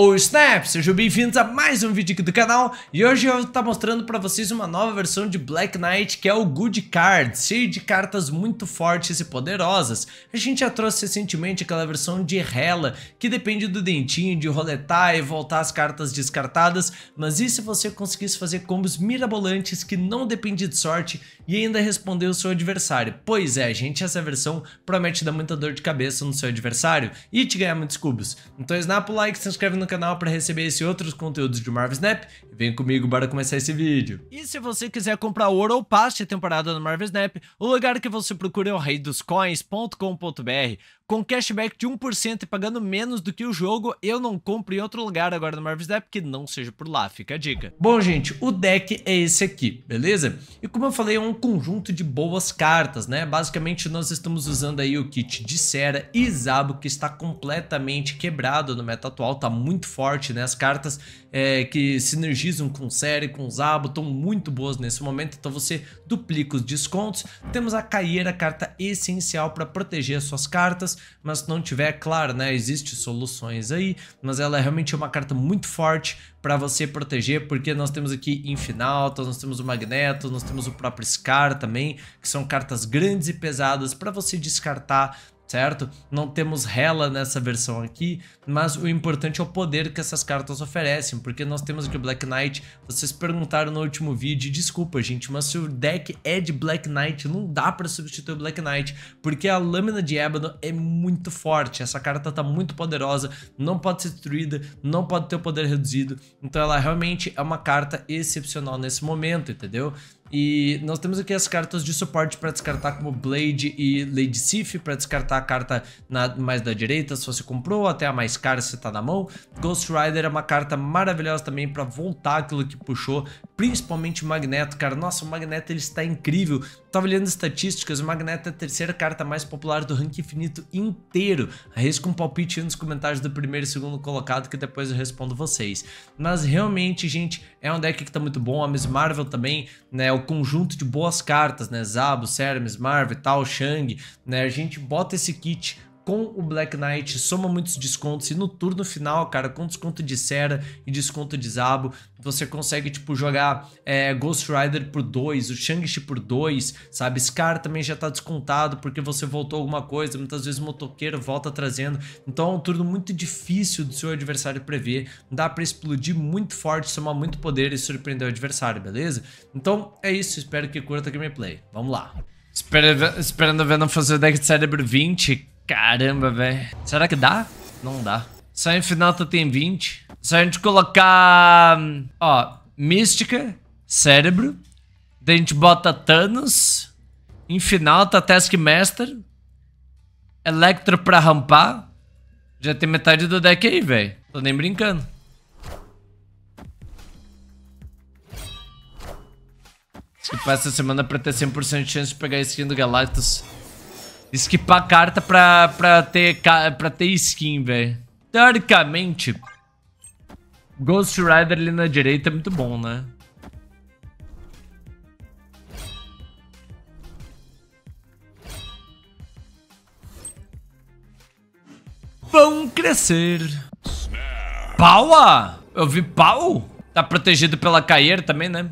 Ô Snap, sejam bem-vindos a mais um vídeo aqui do canal e hoje eu vou estar mostrando para vocês uma nova versão de Black Knight que é o Good Card, cheio de cartas muito fortes e poderosas. A gente já trouxe recentemente aquela versão de Hela, que depende do dentinho de roletar e voltar as cartas descartadas, mas e se você conseguisse fazer combos mirabolantes que não depende de sorte e ainda responder o seu adversário? Pois é, gente, essa versão promete dar muita dor de cabeça no seu adversário e te ganhar muitos cubos. Então snap o like, se inscreve no canal para receber esse e outros conteúdos de Marvel Snap vem comigo para começar esse vídeo. E se você quiser comprar ouro ou passe temporada no Marvel Snap, o lugar que você procura é o reidoscoins.com.br com cashback de 1% e pagando menos do que o jogo, eu não compro em outro lugar agora no Marvel Snap que não seja por lá, fica a dica. Bom, gente, o deck é esse aqui, beleza? E como eu falei, é um conjunto de boas cartas, né? Basicamente, nós estamos usando aí o kit de Sera e Zabo, que está completamente quebrado no meta atual, tá muito forte, né? As cartas é, que sinergizam com Sera e com Zabo estão muito boas nesse momento, então você duplica os descontos. Temos a Caieira, carta essencial para proteger as suas cartas, mas se não tiver, claro, né, existe soluções aí, mas ela é realmente uma carta muito forte para você proteger, porque nós temos aqui Infinalta, nós temos o Magneto, nós temos o próprio Scar também, que são cartas grandes e pesadas para você descartar certo? Não temos Hela nessa versão aqui, mas o importante é o poder que essas cartas oferecem, porque nós temos aqui o Black Knight, vocês perguntaram no último vídeo, desculpa gente, mas se o deck é de Black Knight, não dá para substituir o Black Knight, porque a lâmina de ébano é muito forte, essa carta tá muito poderosa, não pode ser destruída, não pode ter o poder reduzido, então ela realmente é uma carta excepcional nesse momento, entendeu? E nós temos aqui as cartas de suporte para descartar como Blade e Lady Sif, para descartar a carta na, mais da direita se você comprou, até a mais cara se está na mão. Ghost Rider é uma carta maravilhosa também para voltar aquilo que puxou, principalmente Magneto, cara. Nossa, o Magneto ele está incrível. Tava olhando estatísticas, o Magneto é a terceira carta mais popular do ranking infinito inteiro. Arrisca um palpite nos comentários do primeiro e segundo colocado que depois eu respondo vocês. Mas realmente, gente, é um deck que tá muito bom. A Miss Marvel também, né? O conjunto de boas cartas, né? Zabo, Miss Marvel e tal, Shang, né? A gente bota esse kit com o Black Knight, soma muitos descontos e no turno final, cara, com desconto de Sera e desconto de Zabo, você consegue, tipo, jogar é, Ghost Rider por 2, o Shang-Chi por 2, sabe? Scar também já tá descontado porque você voltou alguma coisa, muitas vezes o motoqueiro volta trazendo, então é um turno muito difícil do seu adversário prever, dá pra explodir muito forte, somar muito poder e surpreender o adversário, beleza? Então é isso, espero que curta a gameplay, vamos lá. Esperando ver não fazer o deck de cérebro 20, Caramba, velho. Será que dá? Não dá. Só tu tem 20. Se a gente colocar... Ó, Mística, Cérebro. Daí a gente bota Thanos. Em final tá Taskmaster. Electro pra rampar. Já tem metade do deck aí, velho. Tô nem brincando. Skipar essa semana pra ter 100% de chance de pegar a skin do Galactus. Skipar carta pra, pra, ter, pra ter skin, velho. Teoricamente, Ghost Rider ali na direita é muito bom, né? Vão crescer. Paua! Eu vi pau? Tá protegido pela Cair também, né?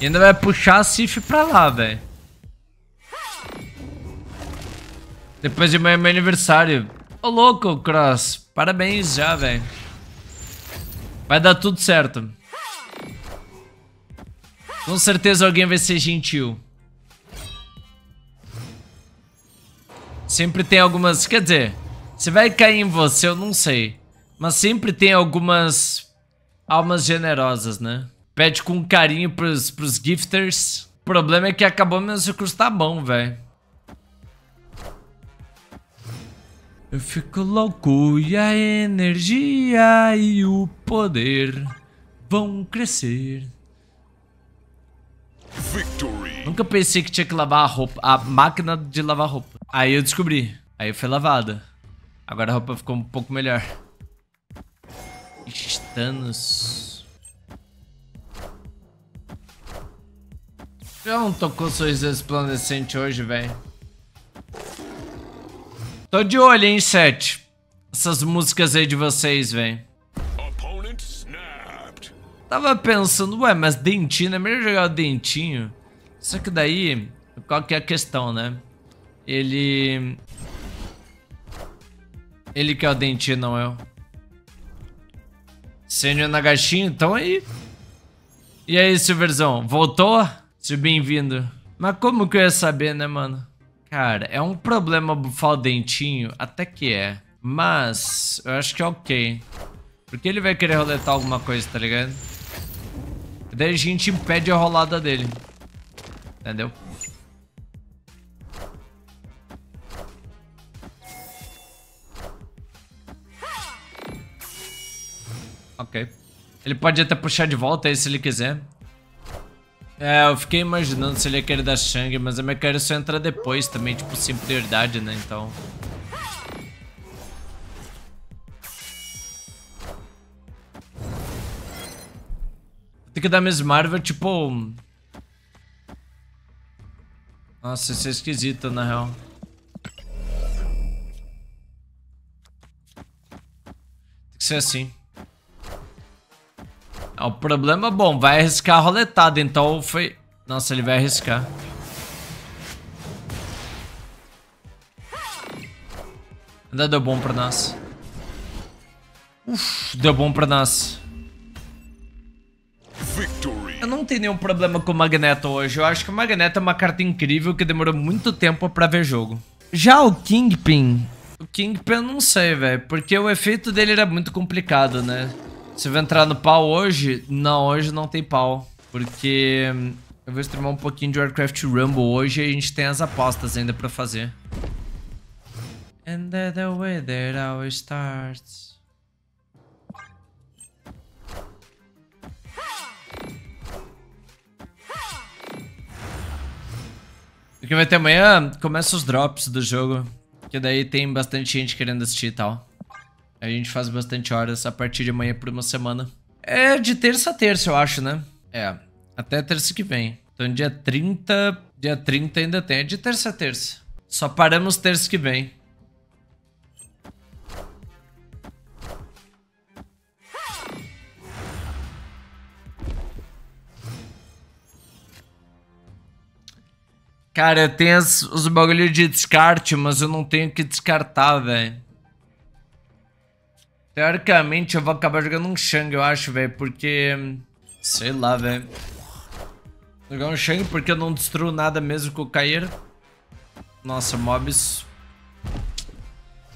E ainda vai puxar a Sif pra lá, velho. Depois de meu, meu aniversário. Ô, louco, Cross. Parabéns já, velho. Vai dar tudo certo. Com certeza alguém vai ser gentil. Sempre tem algumas... Quer dizer, se vai cair em você, eu não sei. Mas sempre tem algumas almas generosas, né? Pede com carinho pros, pros gifters. O problema é que acabou meus recursos tá bom, velho. Eu fico louco e a energia e o poder vão crescer. Victory. Nunca pensei que tinha que lavar a roupa, a máquina de lavar roupa. Aí eu descobri. Aí foi lavada. Agora a roupa ficou um pouco melhor. Ixi, Thanos. Já não tocou sorriso resplandecente hoje, velho. Tô de olho, hein, 7. essas músicas aí de vocês, velho. Tava pensando, ué, mas dentinho, é melhor jogar o dentinho. Só que daí, qual que é a questão, né? Ele... Ele que é o dentinho, não eu. Sênior Nagashinho, então aí. E aí, Silverzão, voltou? Seja bem-vindo. Mas como que eu ia saber, né, mano? Cara, é um problema bufar o dentinho? Até que é. Mas, eu acho que é ok. Porque ele vai querer roletar alguma coisa, tá ligado? E daí a gente impede a rolada dele. Entendeu? Ok. Ele pode até puxar de volta aí se ele quiser. É, eu fiquei imaginando se ele ia querer dar Shang, mas a minha quero só entra depois também, tipo, sem prioridade, né? Então... Tem que dar Miss Marvel, tipo... Nossa, isso é esquisito, na real. Tem que ser assim. Ah, o problema, bom, vai arriscar a roletada, então foi... Nossa, ele vai arriscar. Ainda deu bom pra nós. Uf, deu bom pra nós. Eu não tenho nenhum problema com o Magneto hoje. Eu acho que o Magneto é uma carta incrível que demorou muito tempo pra ver jogo. Já o Kingpin... O Kingpin eu não sei, velho. Porque o efeito dele era muito complicado, né? Você vai entrar no pau hoje? Não, hoje não tem pau. Porque eu vou streamar um pouquinho de Warcraft Rumble hoje e a gente tem as apostas ainda pra fazer. And that's the that always starts. O que vai ter amanhã? Começa os drops do jogo. Que daí tem bastante gente querendo assistir e tal. A gente faz bastante horas a partir de amanhã por uma semana. É de terça a terça, eu acho, né? É, até terça que vem. Então dia 30, dia 30 ainda tem. É de terça a terça. Só paramos terça que vem. Cara, eu tenho os bagulho de descarte, mas eu não tenho que descartar, velho. Teoricamente eu vou acabar jogando um Shang, eu acho, velho, porque... Sei lá, velho. Jogar um Shang porque eu não destruo nada mesmo com o Cair. Nossa, mobs...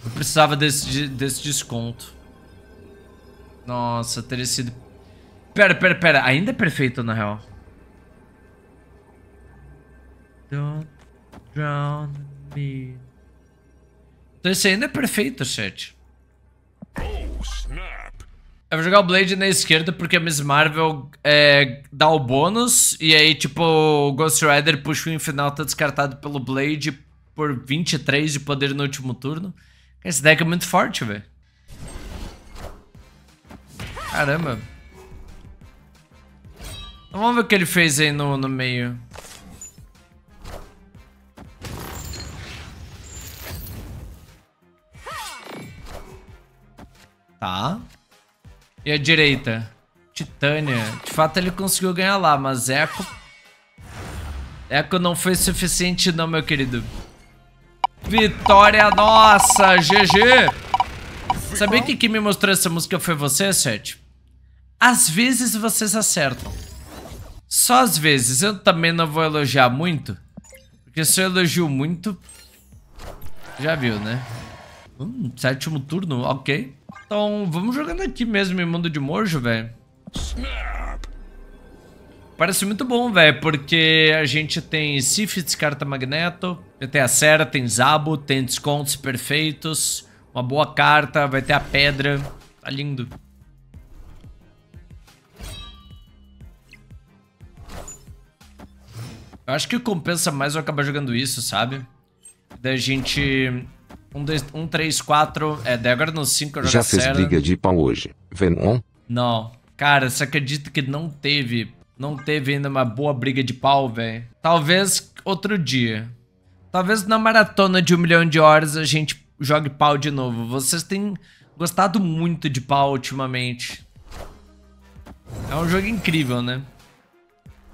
Eu precisava desse, desse desconto. Nossa, teria sido... Pera, pera, pera. Ainda é perfeito, na real. Don't drown me. Então esse ainda é perfeito, chat. Eu vou jogar o Blade na esquerda porque a Miss Marvel é, dá o bônus e aí, tipo, o Ghost Rider puxa o infinal, tá descartado pelo Blade por 23 de poder no último turno. Esse deck é muito forte, velho. Caramba. Então, vamos ver o que ele fez aí no, no meio. Tá. E a direita? Titânia. De fato ele conseguiu ganhar lá, mas Echo... Echo não foi suficiente não, meu querido. Vitória nossa! GG! Sabia que quem me mostrou essa música foi você, Seth? Às vezes vocês acertam. Só às vezes. Eu também não vou elogiar muito. Porque se eu elogio muito... Já viu, né? Hum, sétimo turno, ok. Então, vamos jogando aqui mesmo em mundo de mojo, velho. Parece muito bom, velho, porque a gente tem Sif descarta Magneto, tem a Sera, tem Zabo, tem descontos perfeitos, uma boa carta, vai ter a pedra, tá lindo. Eu acho que compensa mais eu acabar jogando isso, sabe? Da gente um, dois, um, três, quatro. É, daí agora no cinco eu jogo Já fez briga de pau hoje. Venom? Não. Cara, você acredita que não teve. Não teve ainda uma boa briga de pau, velho? Talvez outro dia. Talvez na maratona de um milhão de horas a gente jogue pau de novo. Vocês têm gostado muito de pau ultimamente. É um jogo incrível, né?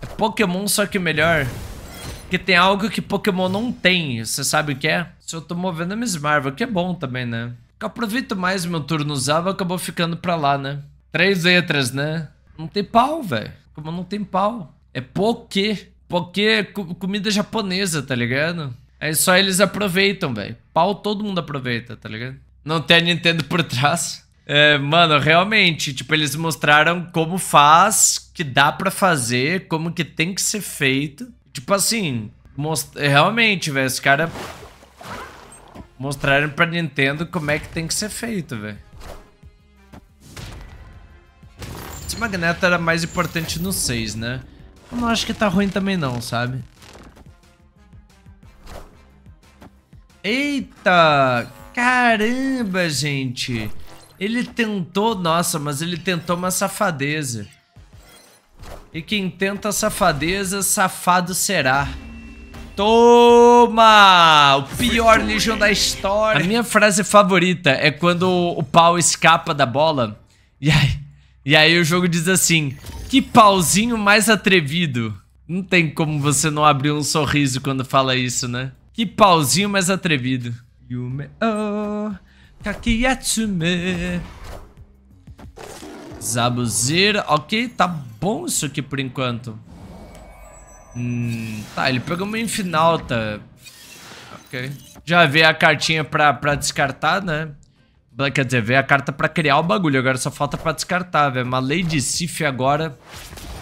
É Pokémon, só que melhor. Porque tem algo que Pokémon não tem. Você sabe o que é? Se eu tô movendo a Miss Marvel, que é bom também, né? Eu aproveito mais meu turno usava, acabou ficando pra lá, né? Três letras, né? Não tem pau, velho. Como não tem pau? É Poké. Poké é comida japonesa, tá ligado? Aí só eles aproveitam, velho. Pau todo mundo aproveita, tá ligado? Não tem a Nintendo por trás. É, mano, realmente, tipo, eles mostraram como faz, que dá pra fazer, como que tem que ser feito. Tipo assim, most... realmente, velho, os caras mostraram pra Nintendo como é que tem que ser feito, velho. Esse magneto era mais importante no 6, né? Eu não acho que tá ruim também não, sabe? Eita! Caramba, gente! Ele tentou... Nossa, mas ele tentou uma safadeza. E quem tenta safadeza, safado será. Toma! O pior Legion da história. A minha frase favorita é quando o pau escapa da bola. E aí, e aí o jogo diz assim: Que pauzinho mais atrevido. Não tem como você não abrir um sorriso quando fala isso, né? Que pauzinho mais atrevido. Yume oh, kakiyatsume. Zabuzeira. Ok, tá bom isso aqui por enquanto. Hum, tá, ele pegou em final, tá? Ok. Já veio a cartinha pra, pra descartar, né? Quer dizer, veio a carta pra criar o bagulho, agora só falta pra descartar, velho. Uma Lady Sif agora.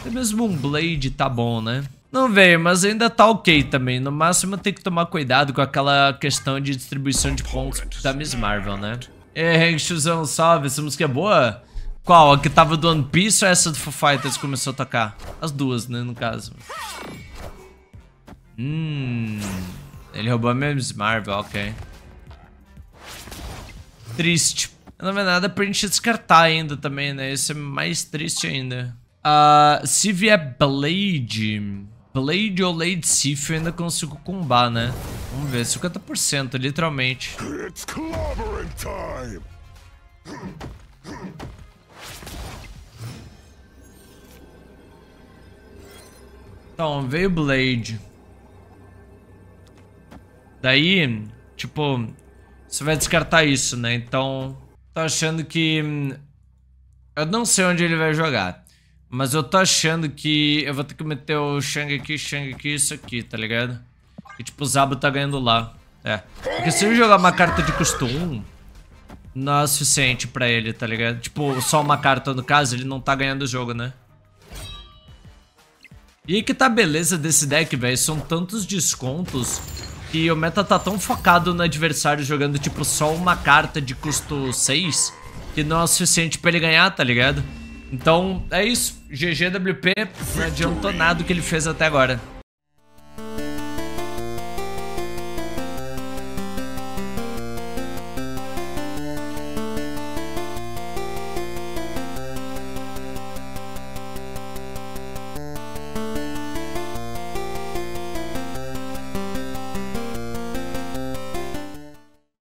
Até mesmo um Blade tá bom, né? Não veio, mas ainda tá ok também. No máximo tem que tomar cuidado com aquela questão de distribuição de pontos da Miss Marvel, né? É, Hengshuzão, salve. Essa música é boa? Qual? A que tava do One Piece ou essa do Foo Fighters começou a tocar? As duas, né, no caso. Hum... Ele roubou a Miss Marvel, ok. Triste. Não é nada pra gente descartar ainda também, né? Esse é mais triste ainda. Uh, se vier Blade... Blade ou Lady Sif eu ainda consigo combar, né? Vamos ver, 50%, literalmente. It's Então, veio Blade. Daí, tipo, você vai descartar isso, né? Então, tô achando que... Hum, eu não sei onde ele vai jogar. Mas eu tô achando que eu vou ter que meter o Shang aqui, Shang aqui, isso aqui, tá ligado? E tipo, o Zabo tá ganhando lá. É. Porque se ele jogar uma carta de 1, não é suficiente pra ele, tá ligado? Tipo, só uma carta no caso, ele não tá ganhando o jogo, né? E que tá beleza desse deck, velho. São tantos descontos que o meta tá tão focado no adversário jogando, tipo, só uma carta de custo 6 que não é o suficiente pra ele ganhar, tá ligado? Então, é isso. GGWP não adiantou nada o que ele fez até agora.